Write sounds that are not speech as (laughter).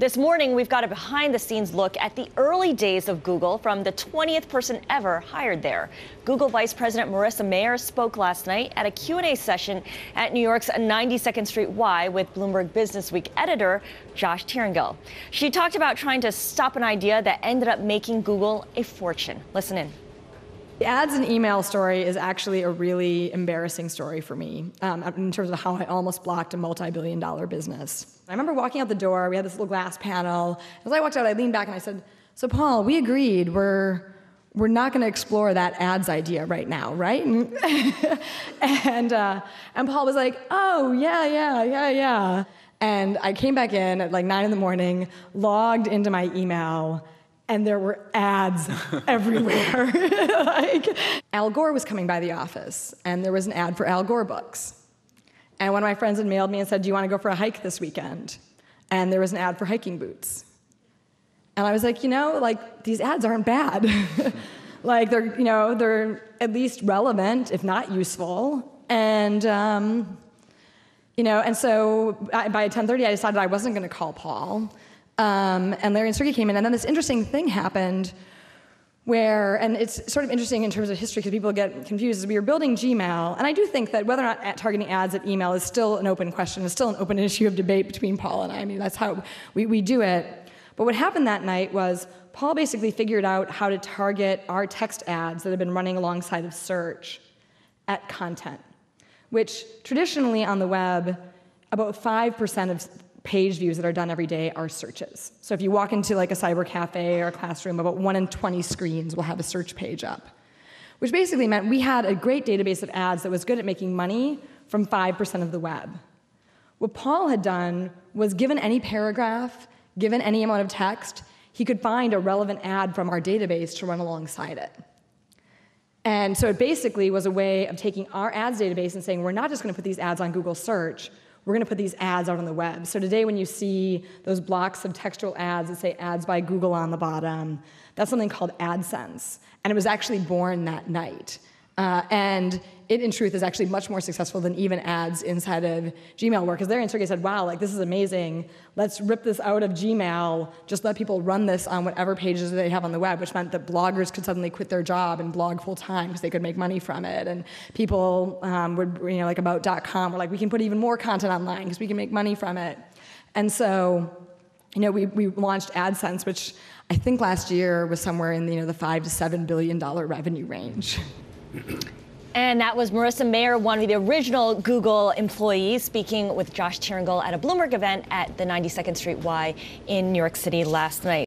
This morning, we've got a behind the scenes look at the early days of Google from the 20th person ever hired there. Google Vice President Marissa Mayer spoke last night at a Q&A session at New York's 92nd Street Y with Bloomberg Businessweek editor Josh Tyrangiel. She talked about trying to stop an idea that ended up making Google a fortune. Listen in. The ads and email story is actually a really embarrassing story for me um, in terms of how I almost blocked a multi billion dollar business. I remember walking out the door, we had this little glass panel. As I walked out, I leaned back and I said, So, Paul, we agreed we're, we're not going to explore that ads idea right now, right? (laughs) and, uh, and Paul was like, Oh, yeah, yeah, yeah, yeah. And I came back in at like nine in the morning, logged into my email, and there were ads (laughs) everywhere. (laughs) like, Al Gore was coming by the office, and there was an ad for Al Gore books. And one of my friends had mailed me and said, Do you want to go for a hike this weekend? And there was an ad for hiking boots. And I was like, you know, like these ads aren't bad. (laughs) like they're, you know, they're at least relevant, if not useful. And um, you know, and so by 10:30, I decided I wasn't going to call Paul. Um, and Larry and Sergey came in, and then this interesting thing happened where, and it's sort of interesting in terms of history because people get confused, is we were building Gmail, and I do think that whether or not targeting ads at email is still an open question, is still an open (laughs) issue of debate between Paul and I. I mean, that's how we, we do it. But what happened that night was Paul basically figured out how to target our text ads that have been running alongside of search at content, which traditionally on the web, about 5% of page views that are done every day are searches. So if you walk into like a cyber cafe or a classroom, about one in 20 screens will have a search page up. Which basically meant we had a great database of ads that was good at making money from 5% of the web. What Paul had done was given any paragraph, given any amount of text, he could find a relevant ad from our database to run alongside it. And so it basically was a way of taking our ads database and saying, we're not just going to put these ads on Google search, we're going to put these ads out on the web. So today, when you see those blocks of textual ads that say ads by Google on the bottom, that's something called AdSense. And it was actually born that night. Uh, and it, in truth, is actually much more successful than even ads inside of Gmail were. Because and Sergey said, wow, like this is amazing. Let's rip this out of Gmail. Just let people run this on whatever pages they have on the web, which meant that bloggers could suddenly quit their job and blog full time because they could make money from it. And people um, would, you know, like about.com were like, we can put even more content online because we can make money from it. And so, you know, we, we launched AdSense, which I think last year was somewhere in the, you know, the five to seven billion dollar revenue range. (laughs) And that was Marissa Mayer, one of the original Google employees, speaking with Josh Tyrangiel at a Bloomberg event at the 92nd Street Y in New York City last night.